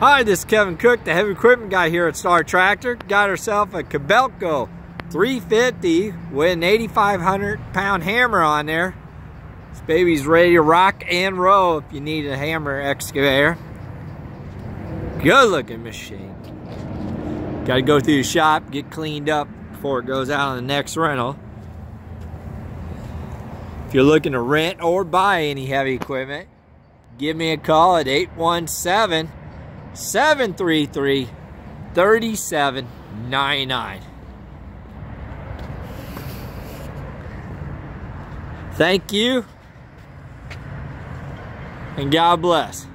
Hi, this is Kevin Cook, the heavy equipment guy here at Star Tractor. Got herself a Kobelco 350 with an 8,500 pound hammer on there. This baby's ready to rock and roll if you need a hammer excavator. Good looking machine. Got to go through the shop, get cleaned up before it goes out on the next rental. If you're looking to rent or buy any heavy equipment, give me a call at 817 733 3799. Thank you and God bless.